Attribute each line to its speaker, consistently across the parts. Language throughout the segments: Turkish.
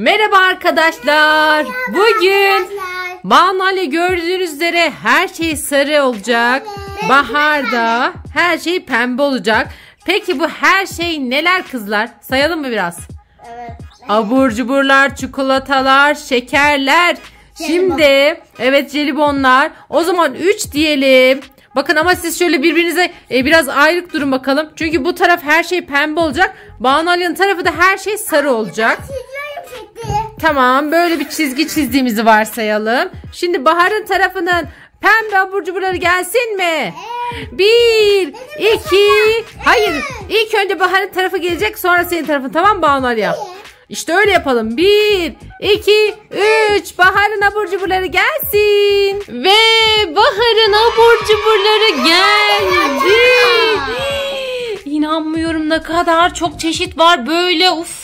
Speaker 1: Merhaba arkadaşlar. Merhaba Bugün arkadaşlar. Banu gördüğünüz üzere her şey sarı olacak. Evet. Baharda her şey pembe olacak. Peki bu her şey neler kızlar? Sayalım mı biraz? Evet. Abur cuburlar, çikolatalar, şekerler. Jelibon. Şimdi evet jelibonlar. O zaman 3 diyelim. Bakın ama siz şöyle birbirinize e, biraz ayrık durun bakalım. Çünkü bu taraf her şey pembe olacak. Banu Ali'nin tarafı da her şey sarı olacak. Tamam böyle bir çizgi çizdiğimizi varsayalım. Şimdi Bahar'ın tarafının pembe abur cuburları gelsin mi? Evet. Bir, Benim iki, hayır evet. ilk önce Bahar'ın tarafı gelecek sonra senin tarafın tamam mı Banu Aliye? İşte öyle yapalım. Bir, iki, üç. Bahar'ın abur cuburları gelsin. Ve Bahar'ın abur cuburları geldi. İnanmıyorum ne kadar çok çeşit var böyle. Uf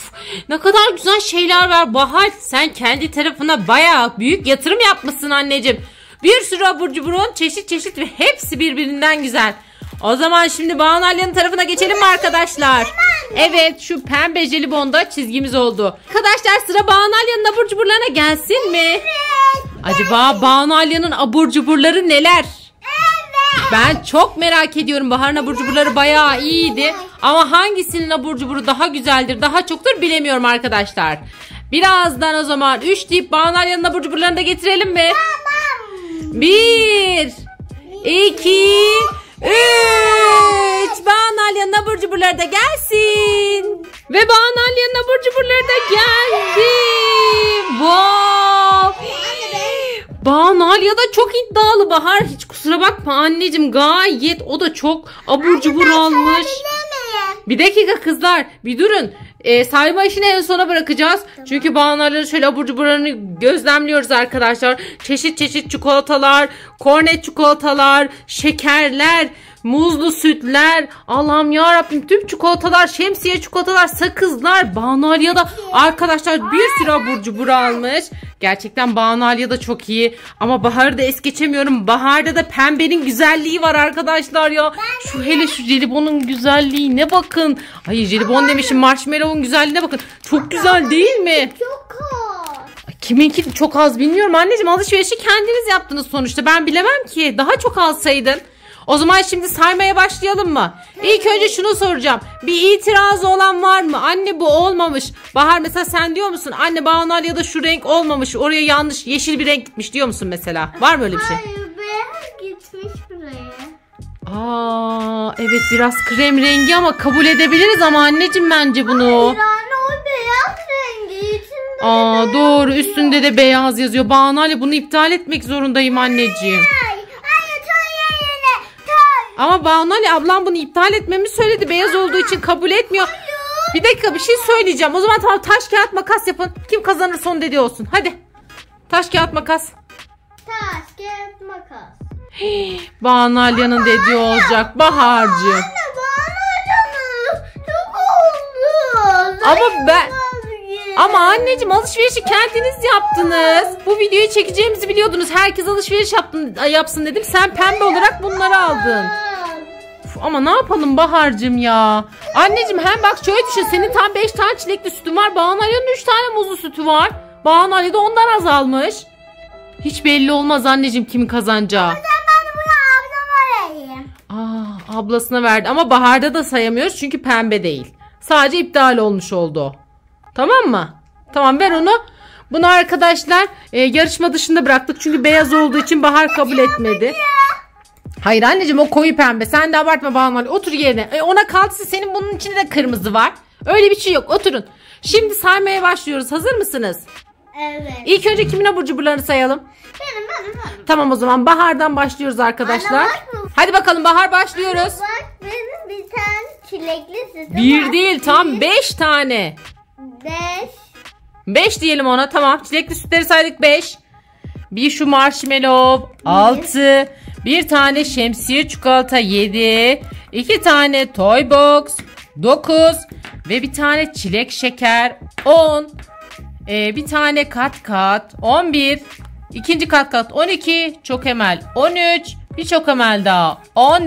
Speaker 1: ne kadar güzel şeyler var Bahar. Sen kendi tarafına bayağı büyük yatırım yapmışsın anneciğim. Bir sürü abur cuburun çeşit çeşit ve hepsi birbirinden güzel. O zaman şimdi Banalya'nın tarafına geçelim mi arkadaşlar? Evet şu pembe jelibonda çizgimiz oldu. Arkadaşlar sıra Banalya'nın abur cuburlarına gelsin mi? Acaba Banalya'nın abur cuburları neler? Ben çok merak ediyorum. Bahar'ın abur cuburları bayağı iyiydi. Ama hangisinin abur cuburu daha güzeldir, daha çoktur bilemiyorum arkadaşlar. Birazdan o zaman 3 deyip Banalya'nın abur cuburlarını da getirelim mi? Bir, iki, üç. Banalya'nın abur cuburları da gelsin. Ve Banalya'nın abur cuburları da geldi. Banal ya da çok iddialı Bahar. Hiç kusura bakma anneciğim gayet o da çok abur cubur almış. Şey bir dakika kızlar bir durun. E, sayma işini en sona bırakacağız. Tamam. Çünkü bağnarları şöyle abur cuburlarını gözlemliyoruz arkadaşlar. Çeşit çeşit çikolatalar, kornet çikolatalar, şekerler, muzlu sütler, Allah'ım ya Rabbim tüm çikolatalar, şemsiye çikolatalar, sakızlar, banalya da arkadaşlar bir sürü abur cubur almış. Gerçekten banalya da çok iyi ama Bahar'ı da es geçemiyorum. Bahar'da da pembenin güzelliği var arkadaşlar ya. Şu hele şu jelibonun güzelliği ne bakın. Ay jelibon demişim marshmallow'un güzelliğine bakın. Çok güzel değil mi? Çok Kiminki çok az bilmiyorum anneciğim alışverişi kendiniz yaptınız sonuçta ben bilemem ki daha çok alsaydın. O zaman şimdi saymaya başlayalım mı? İlk önce şunu soracağım. Bir itirazı olan var mı? Anne bu olmamış. Bahar mesela sen diyor musun? Anne Banual ya da şu renk olmamış. Oraya yanlış yeşil bir renk gitmiş diyor musun mesela? Var mı öyle bir şey? Hayır beyaz gitmiş buraya. Aa evet biraz krem rengi ama kabul edebiliriz ama anneciğim bence bunu. anne o beyaz rengi içinde Aa doğru üstünde de beyaz yazıyor. Banu bunu iptal etmek zorundayım anneciğim. Ama Banu ablam bunu iptal etmemi söyledi. Beyaz olduğu için kabul etmiyor. Bir dakika bir şey söyleyeceğim. O zaman tamam taş kağıt makas yapın. Kim kazanır son dedi olsun. Hadi. Taş kağıt makas. Taş kağıt makas. Hii, Banu Alya'nın dediği olacak. Baharcı. Anne Banu Alya'nın çok oldu. Ama ben ama anneciğim alışverişi kendiniz yaptınız. Bu videoyu çekeceğimizi biliyordunuz. Herkes alışveriş yaptın, yapsın dedim. Sen pembe olarak bunları aldın. Uf, ama ne yapalım Bahar'cığım ya. Anneciğim hem bak şöyle düşün. Senin tam 5 tane çilekli sütün var. Bağın Alya'nın 3 tane muzlu sütü var. Bağın Ali ondan azalmış. Hiç belli olmaz anneciğim kimin kazanacağı. Aa, ah, ablasına verdi ama Bahar'da da sayamıyoruz çünkü pembe değil. Sadece iptal olmuş oldu Tamam mı? Tamam ver onu. Bunu arkadaşlar e, yarışma dışında bıraktık. Çünkü beyaz olduğu için Bahar kabul etmedi. Hayır anneciğim o koyu pembe. Sen de abartma Banu Otur yerine. E, ona kalsın senin bunun içinde de kırmızı var. Öyle bir şey yok. Oturun. Şimdi saymaya başlıyoruz. Hazır mısınız? Evet. İlk önce kimin abur cuburlarını sayalım? Benim, benim, benim. Tamam o zaman Bahar'dan başlıyoruz arkadaşlar. Anne, Hadi bakalım Bahar başlıyoruz. bak benim bir tane çilekli sütüm Bir değil tam beş tane. Beş. Beş diyelim ona tamam. Çilekli sütleri saydık beş. Bir şu marshmallow. Bir. Altı. Bir tane şemsiye çikolata yedi. İki tane toy box. Dokuz. Ve bir tane çilek şeker. On. Ee, bir tane kat kat. On bir. İkinci kat kat on iki. çok emel on üç. bir çok emel daha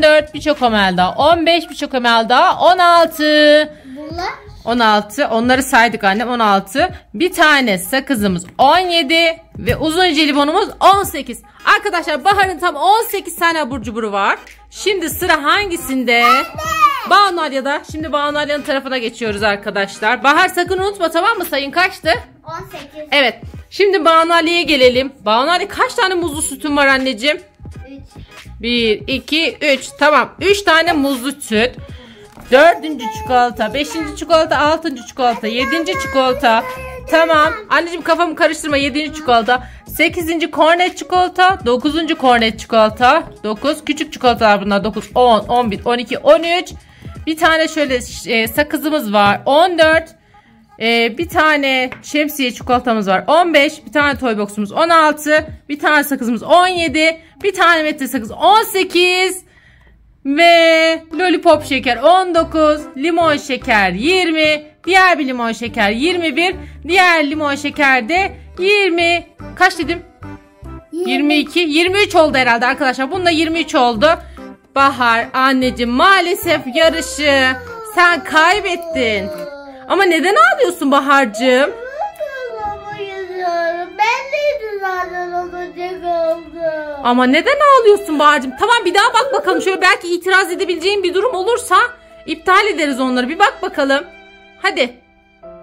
Speaker 1: dört. bir çok emel daha beş. bir çok emel daha altı. Bunlar 16 onları saydık annem 16 bir tane sakızımız 17 ve uzun jelibonumuz 18 arkadaşlar Bahar'ın tam 18 tane abur cuburu var şimdi sıra hangisinde Banu Alya'da şimdi Banu Alya'nın tarafına geçiyoruz arkadaşlar Bahar sakın unutma tamam mı sayın kaçtı 18 evet şimdi Banu Alya'ya gelelim Banu Alya kaç tane muzlu sütün var anneciğim 3 1 2 3 tamam 3 tane muzlu süt Dördüncü çikolata, beşinci çikolata, altıncı çikolata, yedinci çikolata. Tamam. Anneciğim kafamı karıştırma. Yedinci çikolata. Sekizinci kornet çikolata. Dokuzuncu kornet çikolata. Dokuz. Küçük çikolatalar bunlar. Dokuz, on, on bir, on iki, on üç. Bir tane şöyle e, sakızımız var. On dört. E, bir tane şemsiye çikolatamız var. On beş. Bir tane toy boxumuz altı. Bir tane sakızımız On yedi. Bir tane metre sakız On sekiz. Ve lollipop şeker 19, limon şeker 20, diğer bir limon şeker 21, diğer limon şeker de 20. Kaç dedim? 22, 23 oldu herhalde arkadaşlar. Bununla 23 oldu. Bahar anneciğim maalesef yarışı sen kaybettin. Ama neden ağlıyorsun Bahar'cığım? Ben de Ağlayacak oldum. Ama neden ağlıyorsun Bahar'cığım? Tamam bir daha bak bakalım. Şöyle belki itiraz edebileceğin bir durum olursa iptal ederiz onları. Bir bak bakalım. Hadi.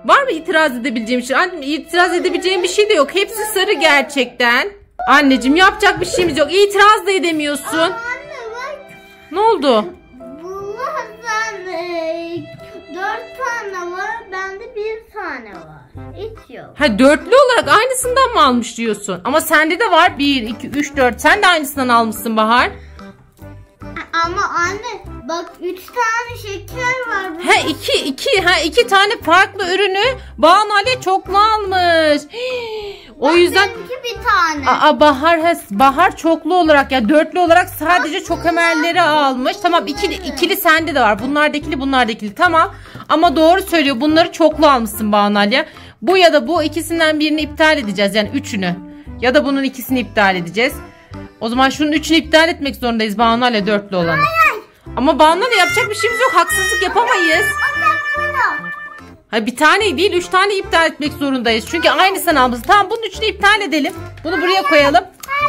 Speaker 1: Var mı itiraz edebileceğim şey? Annem itiraz edebileceğim bir şey de yok. Hepsi sarı gerçekten. Anneciğim yapacak bir şeyimiz yok. İtiraz da edemiyorsun. Aa, anne bak. Ne oldu? Bunlardan e, dört tane var. Bende bir tane var. Hiç yok. Ha dörtlü olarak aynısından mı almış diyorsun? Ama sende de var. Bir, iki, üç, dört. Sen de aynısından almışsın Bahar. Ama anne bak üç tane şeker var. Burada. Ha iki, iki, ha iki tane farklı ürünü Banu Ali çoklu almış. Hii. O yüzden yüzden bir tane. Aa bahar has bahar çoklu olarak ya yani dörtlü olarak sadece çok emelleri almış. Tamam ikili ikili sende de var. Bunlardakili bunlardakili tamam. Ama doğru söylüyor. Bunları çoklu almışsın Ali. Bu ya da bu ikisinden birini iptal edeceğiz. Yani üçünü. Ya da bunun ikisini iptal edeceğiz. O zaman şunun üçünü iptal etmek zorundayız. Banu ile dörtlü olanı. Hayır. Ama Banu ile yapacak bir şeyimiz yok. Haksızlık yapamayız. Ha bir tane değil üç tane iptal etmek zorundayız. Çünkü aynı sanalımız. Tamam bunun üçünü iptal edelim. Bunu buraya koyalım.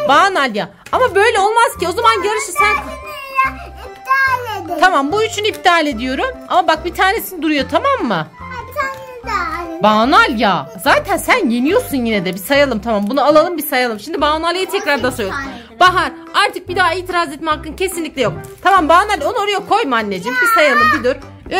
Speaker 1: Banu ya. Ama böyle olmaz ki. O zaman yarışı sen... İptal edelim. Tamam bu üçünü iptal ediyorum. Ama bak bir tanesini duruyor tamam mı? Bir tane daha. Banu ya Zaten sen yeniyorsun yine de. Bir sayalım tamam. Bunu alalım bir sayalım. Şimdi Banu tekrar da söylüyorum. Bahar artık bir daha itiraz etme hakkın kesinlikle yok. Tamam Banu Alya onu oraya koyma anneciğim. Bir sayalım bir dur.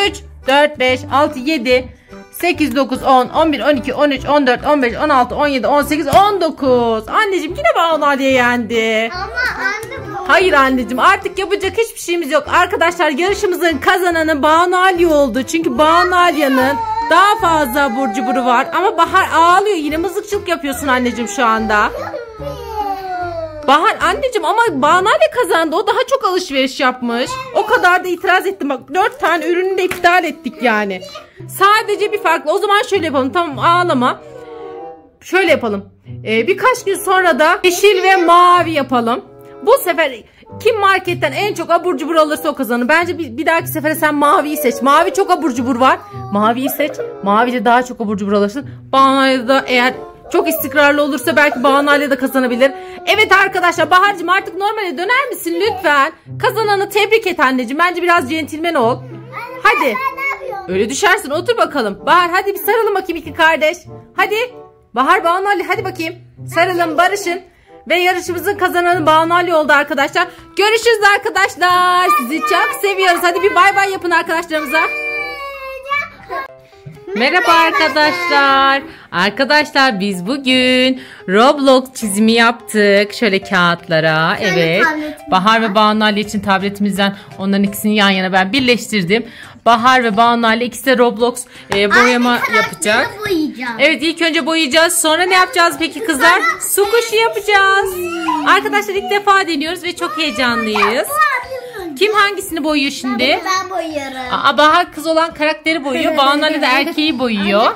Speaker 1: 3, 4, 5, 6, 7, 8, 9, 10, 11, 12, 13, 14, 15, 16, 17, 18, 19. Anneciğim yine Banu yendi. Ama anne Hayır anneciğim artık yapacak hiçbir şeyimiz yok. Arkadaşlar yarışımızın kazananı Banu Alya oldu. Çünkü Banu Alya'nın daha fazla burcu buru var ama Bahar ağlıyor. Yine mızıkçılık yapıyorsun anneciğim şu anda. Bahar anneciğim ama Banale kazandı. O daha çok alışveriş yapmış. O kadar da itiraz ettim. Bak dört tane ürünü de iptal ettik yani. Sadece bir farklı. O zaman şöyle yapalım. Tamam ağlama. Şöyle yapalım. Ee, birkaç gün sonra da yeşil ve mavi yapalım. Bu sefer kim marketten en çok abur cubur alırsa o kazanır. Bence bir, bir dahaki sefere sen maviyi seç. Mavi çok abur cubur var. Maviyi seç. Maviyle daha çok abur cubur alırsın. Bahanayla da eğer çok istikrarlı olursa belki Bahanayla da kazanabilir. Evet arkadaşlar Bahar'cığım artık normale döner misin lütfen? Kazananı tebrik et anneciğim. Bence biraz centilmen ol. Hadi. Öyle düşersin otur bakalım. Bahar hadi bir saralım bakayım iki kardeş. Hadi. Bahar Banu hadi bakayım. Sarılın barışın. Ve yarışımızın kazananı Banu oldu arkadaşlar. Görüşürüz arkadaşlar. Sizi çok seviyoruz. Hadi bir bay bay yapın arkadaşlarımıza. Merhaba arkadaşlar. Arkadaşlar biz bugün Roblox çizimi yaptık. Şöyle kağıtlara. Şöyle evet. Bahar ve Banu Ali için tabletimizden onların ikisini yan yana ben birleştirdim. Bahar ve Banu Ali ikisi de Roblox e, boyama Aynı yapacak. Evet ilk önce boyayacağız. Sonra ne yapacağız peki kızlar? Su kuşu yapacağız. Arkadaşlar ilk defa deniyoruz ve çok heyecanlıyız. Kim hangisini boyuyor şimdi? Ben boyuyorum. Aa, Bahar kız olan karakteri boyuyor. Banu Ali de erkeği boyuyor.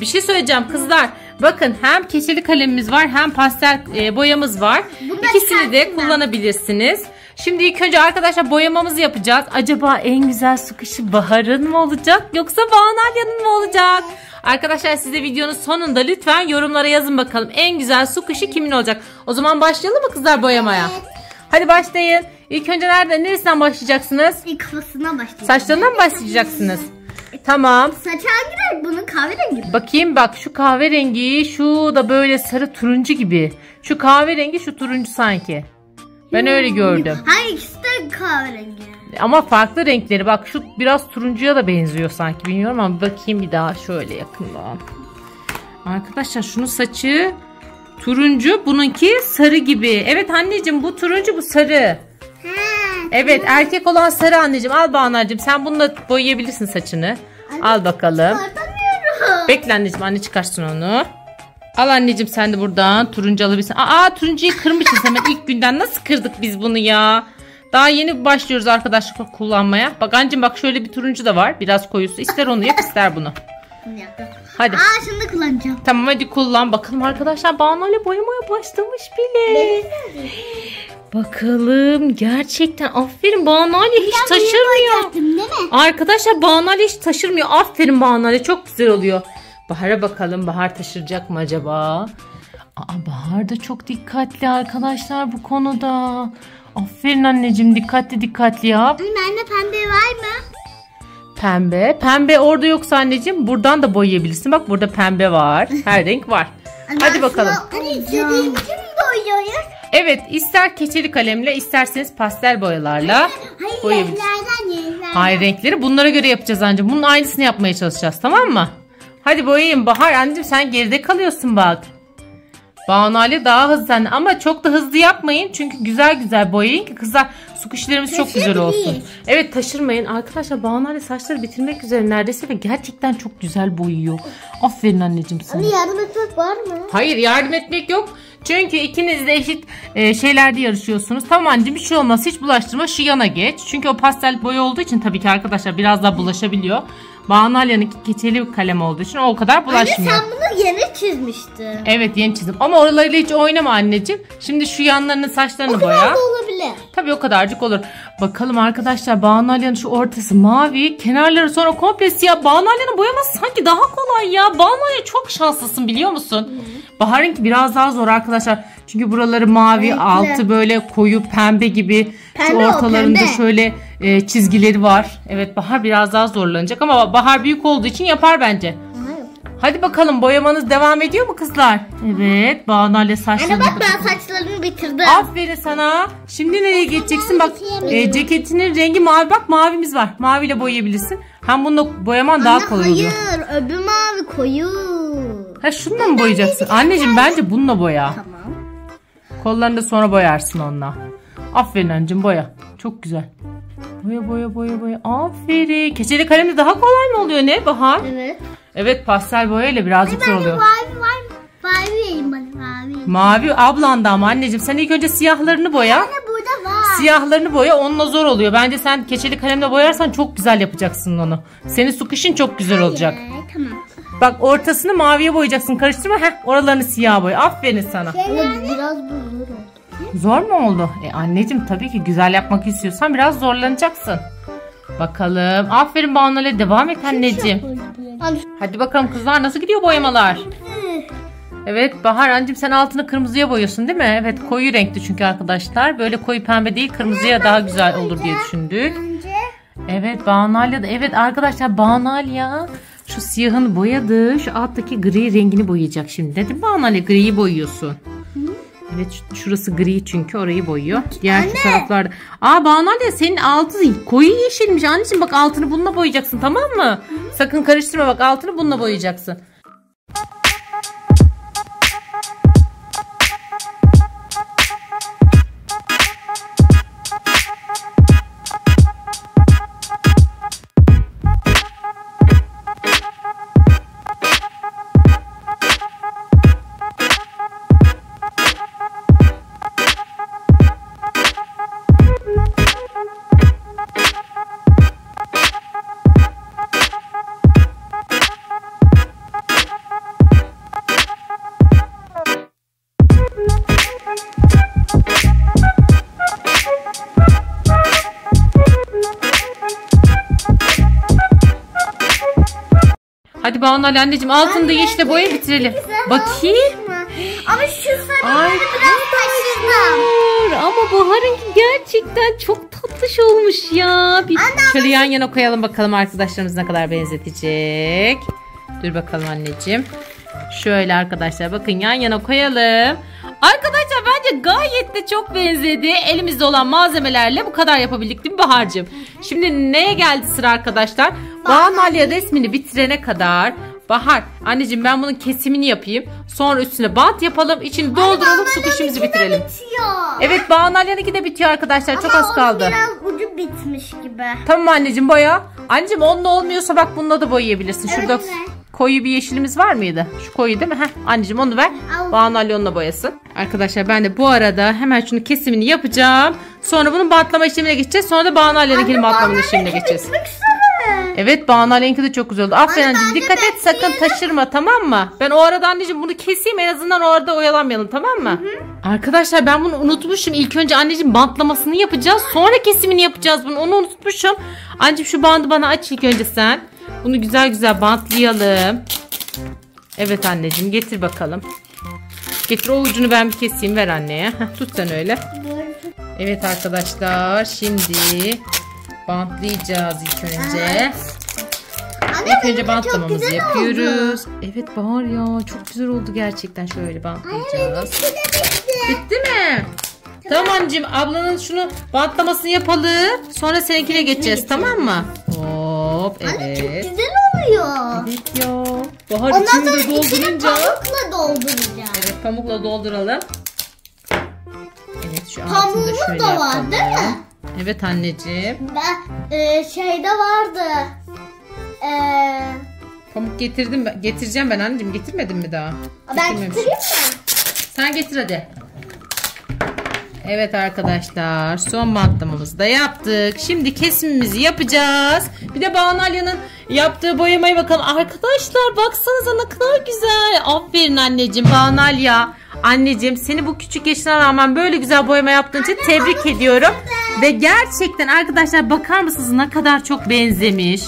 Speaker 1: Bir şey söyleyeceğim kızlar. Bakın hem keçeli kalemimiz var hem pastel e, boyamız var. Bunları İkisini de kullanabilirsiniz. Şimdi ilk önce arkadaşlar boyamamızı yapacağız. Acaba en güzel sıkışı Bahar'ın mı olacak yoksa Banalya'nın mı olacak? Arkadaşlar size videonun sonunda lütfen yorumlara yazın bakalım. En güzel su kışı kimin olacak? O zaman başlayalım mı kızlar boyamaya? Evet. Hadi başlayın. İlk önce nereden neresinden başlayacaksınız? İlk kafasından başlayacağım. Saçlarından mı başlayacaksınız? Tamam. Saç hangi renk bunun kahverengi mi? Bakayım bak şu kahverengi şu da böyle sarı turuncu gibi. Şu kahverengi şu turuncu sanki. Ben hmm. öyle gördüm. Hayır ikisi de kahverengi. Ama farklı renkleri bak şu biraz turuncuya da benziyor sanki bilmiyorum ama bakayım bir daha şöyle yakından. Arkadaşlar şunun saçı turuncu bununki sarı gibi. Evet anneciğim bu turuncu bu sarı. Evet erkek olan sarı anneciğim. Al Banacığım sen bununla boyayabilirsin saçını. Anne, Al bakalım. Bekle anneciğim anne çıkarsın onu. Al anneciğim sen de buradan turuncu alabilirsin. Aa turuncuyu kırmışız hemen ilk günden. Nasıl kırdık biz bunu ya? Daha yeni başlıyoruz arkadaşlar kullanmaya. Bak anneciğim bak şöyle bir turuncu da var. Biraz koyusu. İster onu yap ister bunu. Hadi. Aa şimdi kullanacağım. Tamam hadi kullan. Bakalım arkadaşlar Banu ile boyamaya başlamış bile. Bakalım gerçekten aferin Banale hiç ben taşırmıyor. Değil mi? Arkadaşlar Banale hiç taşırmıyor. Aferin Banale çok güzel oluyor. Bahar'a bakalım Bahar taşıracak mı acaba? Aa, Bahar da çok dikkatli arkadaşlar bu konuda. Aferin anneciğim dikkatli dikkatli yap. Anne, pembe var mı? Pembe. Pembe orada yoksa anneciğim buradan da boyayabilirsin. Bak burada pembe var. Her renk var. Hadi bakalım. Anne hani istediğimizi mi boyuyoruz? Evet ister keçeli kalemle isterseniz pastel boyalarla Hayır, Hayır renkleri bunlara göre yapacağız anneciğim. Bunun aynısını yapmaya çalışacağız tamam mı? Hadi boyayın Bahar anneciğim sen geride kalıyorsun bak. Banu daha hızlı sen ama çok da hızlı yapmayın. Çünkü güzel güzel boyayın ki kızlar su kuşlarımız çok güzel olsun. Evet taşırmayın. Arkadaşlar Banu saçları bitirmek üzere neredeyse ve gerçekten çok güzel boyuyor. Aferin anneciğim sana. Anne yardım etmek var mı? Hayır yardım etmek yok. Çünkü ikiniz de eşit e, şeylerde yarışıyorsunuz. Tamam anneciğim bir şey olmaz hiç bulaştırma şu yana geç. Çünkü o pastel boya olduğu için tabii ki arkadaşlar biraz daha bulaşabiliyor. Banu Alya'nınki keçeli bir kalem olduğu için o kadar bulaşmıyor. Anne sen bunu yeni çizmiştin. Evet yeni çizdim ama oralarıyla hiç oynama anneciğim. Şimdi şu yanlarının saçlarını boya. O kadar boya. da olabilir. Tabii o kadarcık olur. Bakalım arkadaşlar Banalya'nın şu ortası mavi. Kenarları sonra komple siyah. Banalya'nın boyaması sanki daha kolay ya. Banalya çok şanslısın biliyor musun? Bahar'ınki biraz daha zor arkadaşlar. Çünkü buraları mavi, Renkli. altı böyle koyu pembe gibi. Pembe şu ortalarında pembe. şöyle e, çizgileri var. Evet Bahar biraz daha zorlanacak ama Bahar büyük olduğu için yapar bence. Hadi bakalım boyamanız devam ediyor mu kızlar? Evet. bağnale ile saçlarını... Anne bak ben saçlarımı bitirdim. Aferin sana. Şimdi nereye geçeceksin? Bak e, ceketinin rengi mavi. Bak mavimiz var. Maviyle boyayabilirsin. Hem bunu boyaman daha Anne, kolay oluyor. hayır. Öbür mavi koyu. Ha şununla mı boyayacaksın? Anneciğim bence bununla boya. Tamam. Kollarını da sonra boyarsın onunla. Aferin anneciğim boya. Çok güzel. Boya boya boya boya. Aferin. Keçeli kalemle daha kolay mı oluyor ne Bahar? Evet. Evet pastel boyayla birazcık zor oluyor. Mavi var mı? Mavi yiyeyim bana mavi. Mavi ablanda ama anneciğim. Sen ilk önce siyahlarını boya. Anne burada var. Siyahlarını boya onunla zor oluyor. Bence sen keçeli kalemle boyarsan çok güzel yapacaksın onu. Senin su kışın çok güzel olacak. Hayır, tamam. Bak ortasını maviye boyayacaksın. Karıştırma. Heh, oralarını siyah boya. Aferin sana. Şey, biraz bulurum. Zor mu oldu? E anneciğim tabii ki güzel yapmak istiyorsan biraz zorlanacaksın. Bakalım. Aferin Banole devam et anneciğim. Hadi bakalım kızlar nasıl gidiyor boyamalar? Evet Bahar anneciğim sen altını kırmızıya boyuyorsun değil mi? Evet koyu renkti çünkü arkadaşlar. Böyle koyu pembe değil kırmızıya daha güzel olur diye düşündük. Evet Banalya da evet arkadaşlar Banalya şu siyahını boyadı. Şu alttaki gri rengini boyayacak şimdi. Dedim Banalya griyi boyuyorsun. Evet şurası gri çünkü orayı boyuyor. Diğer Anne. şu taraflarda. Aa Banu ya senin altı koyu yeşilmiş anneciğim bak altını bununla boyayacaksın tamam mı? Sakın karıştırma bak altını bununla boyayacaksın. onlarla anneciğim. Altında Anne, işte boya bitirelim. Bakayım. Ama şu sarıları biraz taşırdım. Ama baharın gerçekten çok tatlış olmuş ya. Bir Anne, şöyle yan yana koyalım bakalım arkadaşlarımız ne kadar benzetecek. Dur bakalım anneciğim. Şöyle arkadaşlar bakın yan yana koyalım. Arkadaşlar bence gayet de çok benzedi. Elimizde olan malzemelerle bu kadar yapabildik değil mi Bahar'cığım? Şimdi neye geldi sıra arkadaşlar? Bahar Banalya resmini bitirene kadar Bahar anneciğim ben bunun kesimini yapayım. Sonra üstüne bant yapalım. İçini dolduralım su kuşumuzu bitirelim. Bitiyor. Evet Banalyan'ınki de bitiyor arkadaşlar. Ama Çok az kaldı. biraz ucu bitmiş gibi. Tamam anneciğim boya. Anneciğim onunla olmuyorsa bak bununla da boyayabilirsin. Şurada Evet. koyu bir yeşilimiz var mıydı? Şu koyu değil mi? Heh, anneciğim onu ver. Al. Banalyonla boyasın. Arkadaşlar ben de bu arada hemen şunu kesimini yapacağım. Sonra bunun bantlama işlemine geçeceğiz. Sonra da Banalya'nınkinin bantlamanın işlemine geçeceğiz. Bitmek Evet Banale'ninki de çok güzel oldu. Aferin anneciğim dikkat et sakın taşırma tamam mı? Ben o arada anneciğim bunu keseyim en azından orada oyalanmayalım tamam mı? Hı hı. Arkadaşlar ben bunu unutmuşum. İlk önce anneciğim bantlamasını yapacağız. Sonra kesimini yapacağız bunu onu unutmuşum. Anneciğim şu bandı bana aç ilk önce sen. Bunu güzel güzel bantlayalım. Evet anneciğim getir bakalım. Getir o ucunu ben bir keseyim ver anneye. Heh, tut sen öyle. Evet arkadaşlar şimdi Bantlayacağız ilk önce. Anne, İlk önce bantlamamızı yapıyoruz. Oldu. Evet Bahar ya çok güzel oldu gerçekten. Şöyle bantlayacağız. Anne, bitti. bitti mi? Tamam. Tamamcığım ablanın şunu bantlamasını yapalım. Sonra seninkine geçeceğiz tamam mı? Hop evet. Anne çok güzel oluyor. Evet ya. Bahar Ondan içini de doldurunca. pamukla dolduracağız. Evet pamukla dolduralım. Evet şu Pamuğumuz da var yapalım. değil mi? Evet anneciğim. Ben e, şeyde vardı. E, Pamuk getirdim Getireceğim ben anneciğim. Getirmedin mi daha? ben getireyim mi? Sen getir hadi. Evet arkadaşlar son bantlamaımızı da yaptık. Şimdi kesimimizi yapacağız. Bir de Banalya'nın yaptığı boyamayı bakalım. Arkadaşlar baksanıza ne kadar güzel. Aferin anneciğim Banalya. Anneciğim seni bu küçük yaşına rağmen böyle güzel boyama yaptığın için tebrik ediyorum. Ve gerçekten arkadaşlar bakar mısınız ne kadar çok benzemiş.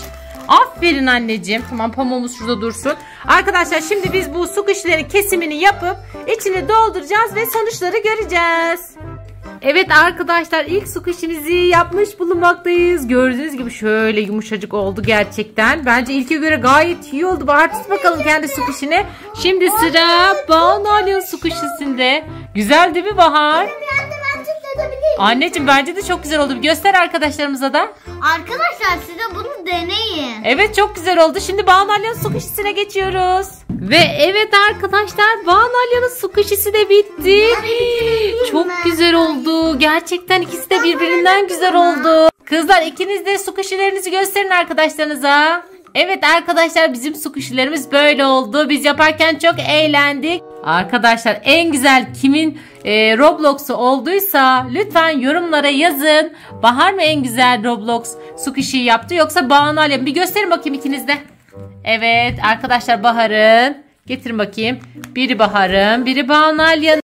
Speaker 1: Aferin anneciğim. Tamam pamuğumuz şurada dursun. Arkadaşlar şimdi biz bu su kışlarının kesimini yapıp içini dolduracağız ve sonuçları göreceğiz. Evet arkadaşlar ilk su kışimizi yapmış bulunmaktayız. Gördüğünüz gibi şöyle yumuşacık oldu gerçekten. Bence ilke göre gayet iyi oldu. Artık bakalım kendi su kışını. Şimdi sıra Bahar'ın su kışısında. Güzel değil mi Bahar? Evet tutabilirim. Anneciğim bence de çok güzel oldu. Göster arkadaşlarımıza da. Arkadaşlar size bunu deneyin. Evet çok güzel oldu. Şimdi Bağnalya'nın su kışısına geçiyoruz. Ve evet arkadaşlar Bağnalya'nın su kışısı da bitti. çok güzel oldu. Gerçekten ikisi de birbirinden güzel oldu. Kızlar ikiniz de su kışilerinizi gösterin arkadaşlarınıza. Evet arkadaşlar bizim su kuşilerimiz böyle oldu. Biz yaparken çok eğlendik. Arkadaşlar en güzel kimin e, Roblox'u olduysa lütfen yorumlara yazın. Bahar mı en güzel Roblox su kişiyi yaptı yoksa Banu Alem? Bir gösterin bakayım ikiniz Evet arkadaşlar Bahar'ın. Getirin bakayım. Biri Bahar'ın, biri Banu Alya'nın.